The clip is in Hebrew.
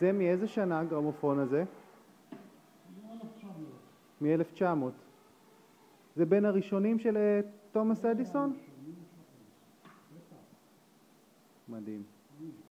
זה מאיזה שנה הגרמופון הזה? מ-1900. מ-1900. זה בין הראשונים של אה, תומאס אדיסון? מדהים.